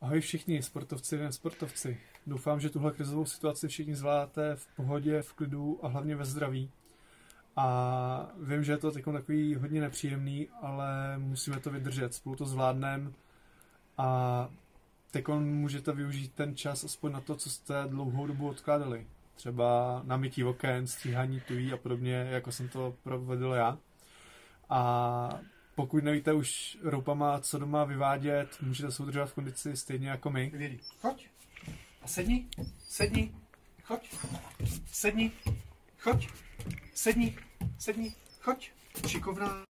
Ahoj všichni, sportovci a nesportovci. Doufám, že tuhle krizovou situaci všichni zvládáte v pohodě, v klidu a hlavně ve zdraví. A vím, že je to takový hodně nepříjemný, ale musíme to vydržet, spolu to zvládneme a teď můžete využít ten čas aspoň na to, co jste dlouhou dobu odkládali. Třeba na mytí oken, stříhání tují a podobně, jako jsem to provedl já. A pokud nevíte už roupama, co doma vyvádět, můžete se udržovat v kondici stejně jako my. Vědí, choď a sedni, sedni, choď, sedni, choď, sedni, sedni, choď. Šikovná.